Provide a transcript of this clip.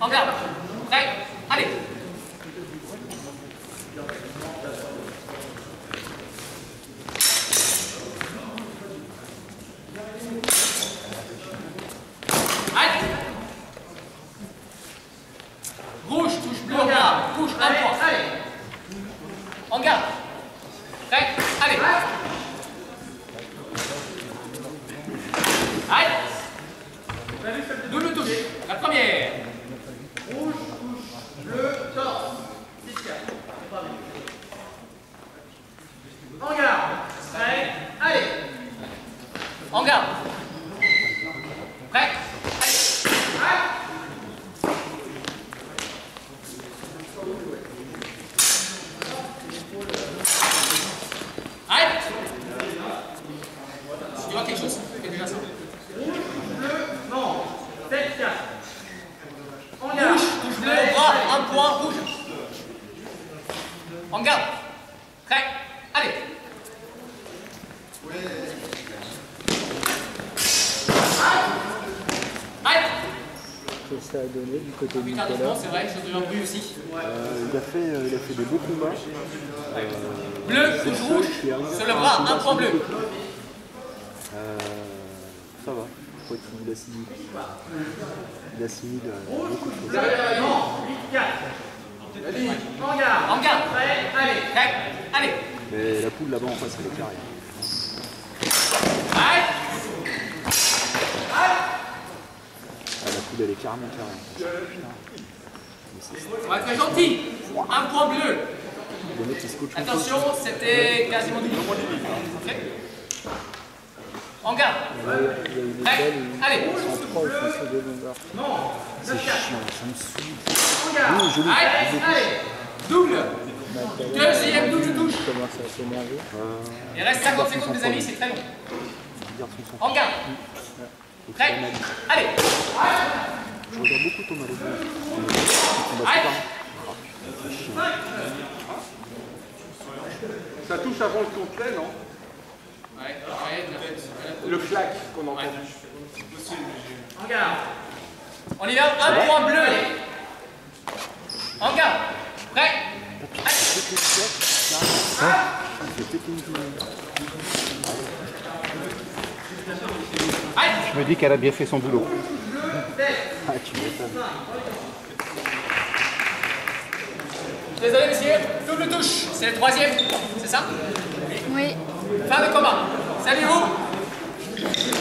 En garde. Prêt? Allez. Allez. Rouge, touche bleu, en garde. Rouge, point. Allez. En garde. Prêt? Allez. Allez. Double touche. La première. Rouge, touche, bleu, torse. 6 4. En garde. Prêt? Allez. En garde. Prêt? Allez. Arrête Si tu vois quelque chose, fais déjà ça. Rouge, bleu, non. 7 4. En garde. Rouge, touche bleu, bras, un point, rouge. En garde. Prêt Allez. Arrête que ça a donné du côté de Putain, Nicolas. c'est vrai, chose de un bruit aussi. Euh, il, a fait, euh, il a fait des beaux combats. Euh, Bleu, rouge, à sur le bras, un point bleu. Euh, ça va, je qu'il assimile. Il assimile beaucoup de choses. Non. 8 4. En garde. En garde. Prêt. Allez. Prêt Allez. Mais la poule là-bas en face, elle est carrée. Ah, la poule, elle est carrément carrée. On va être gentil. Un point bleu. Attention, c'était quasiment du Ok En garde. Allez. Non. C'est 9 4. chiant, ça me saoule. En garde. Allez. Double. Deuxième double touche. il reste 50 secondes, mes amis, c'est très long. En garde. Prêt. Allez. Je regarde beaucoup Arrête. super. Ah. Ça touche avant le complet, non? Ouais, ouais, Le clac qu'on entend. En garde. On y va, un point bleu. En garde. Prêt? Allez. Je me dis qu'elle a bien fait son boulot. Ah, tu. Désolé, messieurs. Double touche. C'est le troisième. C'est ça? Oui. Fin de combat. Salut vous